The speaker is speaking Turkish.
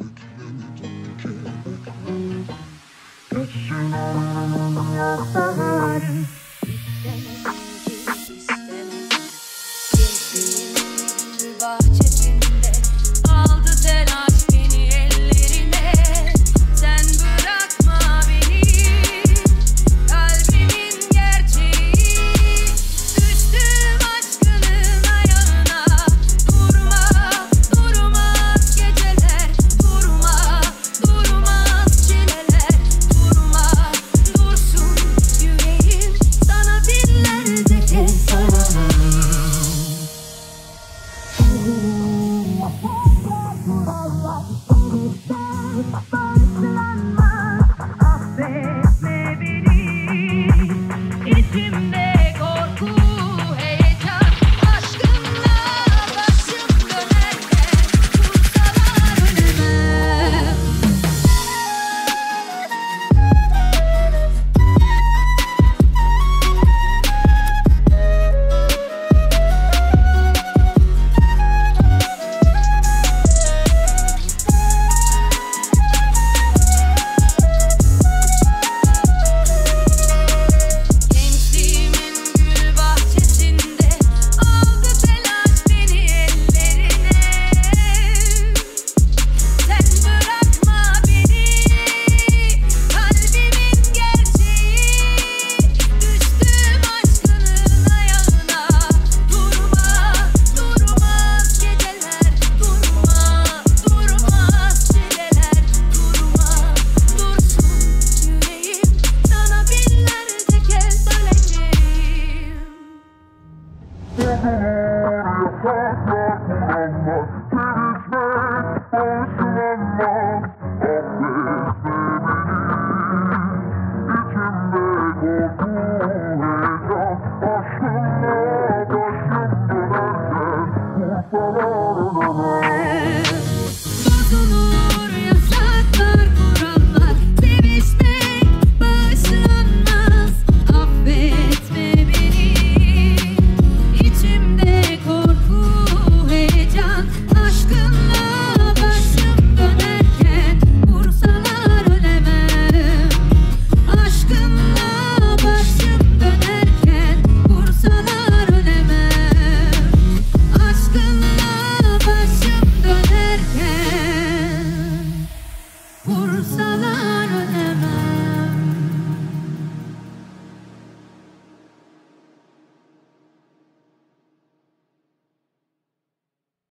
Beklemedim ki, beklemedim Ooh. yasaklar kullanmaz Çelişmek bağışlanmaz Affetme beni İçimde korku heyecan Aşkınla başım dönerken Kurtalar ölemez Bozulur